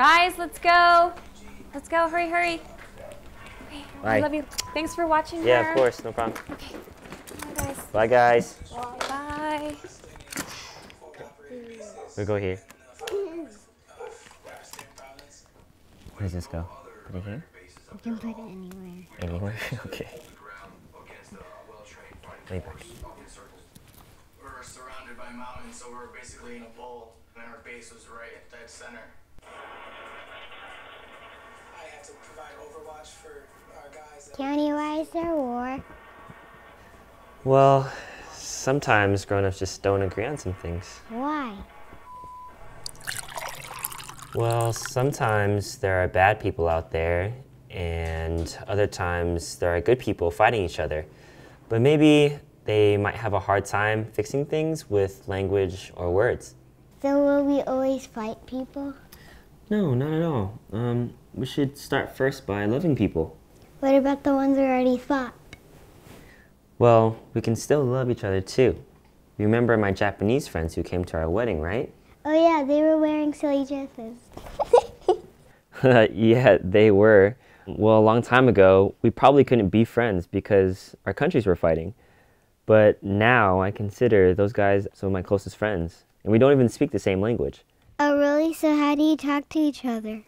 Guys, let's go. Let's go. Hurry, hurry. Okay, I Bye. love you. Thanks for watching. Yeah, Mara. of course, no problem. Okay. Bye, guys. Bye, guys. Bye. We go here. Where does this go? Put it here? You can put it anywhere. Anywhere? okay. Way back. We're surrounded by mountains, so we're basically in a bowl, and our base was right at dead center. I had to provide overwatch for our guys. that- Tony, why is there war? Well, sometimes grown-ups just don't agree on some things. Why? Well, sometimes there are bad people out there, and other times there are good people fighting each other. But maybe they might have a hard time fixing things with language or words. So will we always fight people? No, not at all. Um, we should start first by loving people. What about the ones we already fought? Well, we can still love each other too. You remember my Japanese friends who came to our wedding, right? Oh yeah, they were wearing silly dresses. yeah, they were. Well, a long time ago, we probably couldn't be friends because our countries were fighting. But now I consider those guys some of my closest friends, and we don't even speak the same language. Oh really? So how do you talk to each other?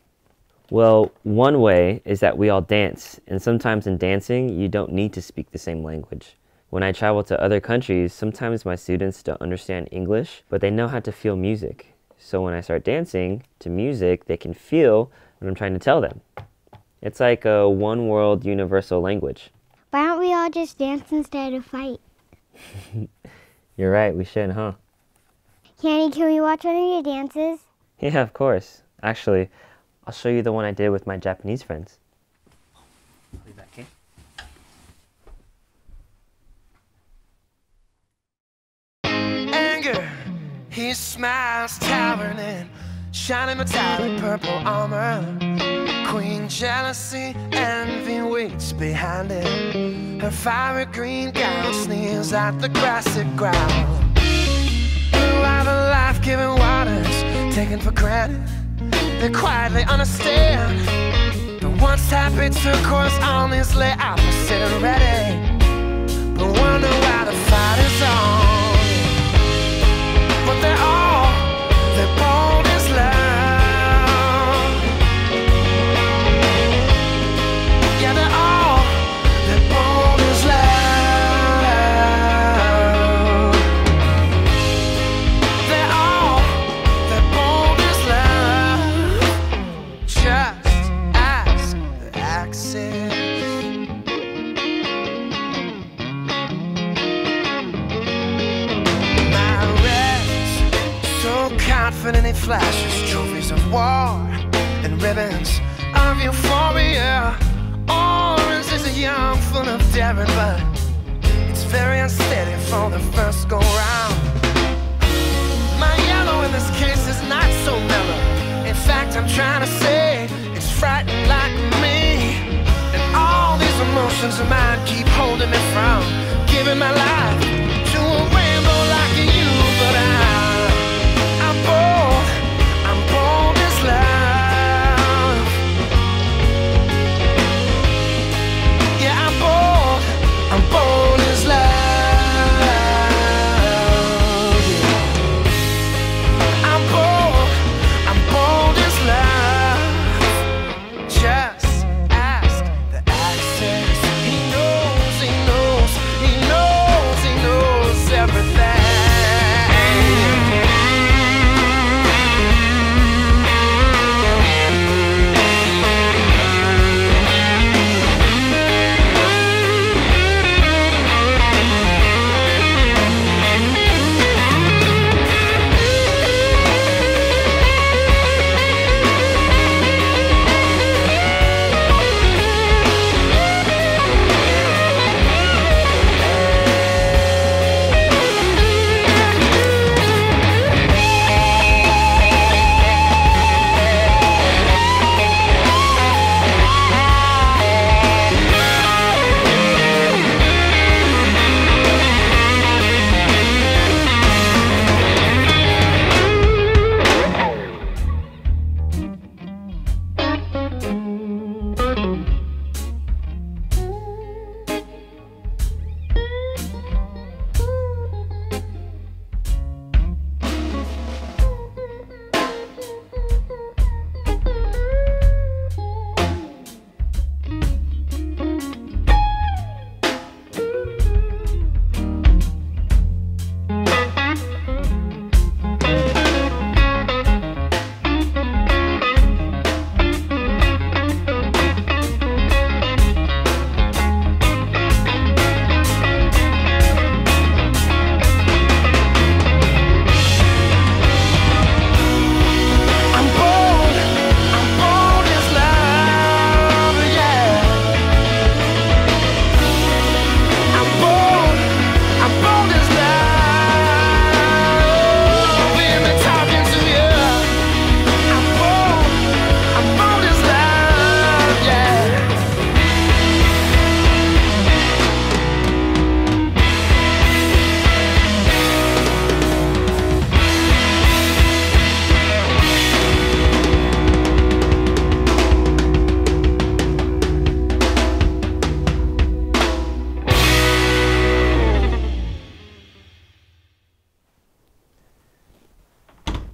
Well, one way is that we all dance, and sometimes in dancing, you don't need to speak the same language. When I travel to other countries, sometimes my students don't understand English, but they know how to feel music. So when I start dancing to music, they can feel what I'm trying to tell them. It's like a one world universal language. Why don't we all just dance instead of fight? You're right, we should, huh? Candy, can we watch one of your dances? Yeah, of course. Actually, I'll show you the one I did with my Japanese friends. I'll be back, okay? Anger, he smiles, towering in shining metallic purple armor. Queen jealousy, envy waits behind it. Her fiery green gown sneers at the grassy ground. Taken for granted. They quietly understand. The once happy turquoise armies lay opposite ready. But wonder why the fight is on. Confident it flashes trophies of war and ribbons of euphoria. Orange is a young, full of daring, but it's very unsteady for the first go round. My yellow in this case is not so mellow. In fact, I'm trying to say it's frightened like me. And all these emotions of mine keep holding me from giving my life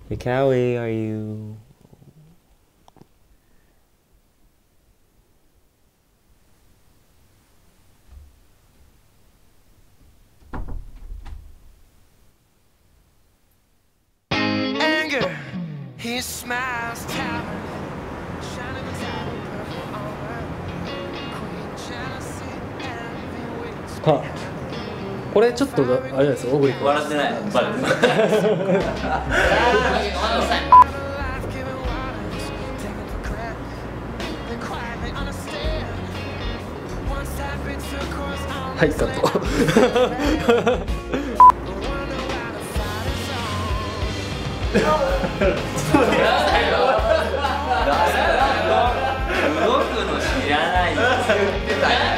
Hey, Kaui, are you? anger. He smiles, towering, shining これちょっとあれです小栗君。笑ってないバレていはいカット。動くの知らない言って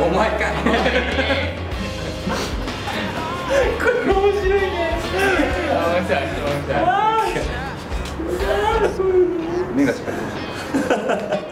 お前かい。これ面白いね。面白い面白い。目が